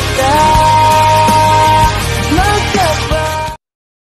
that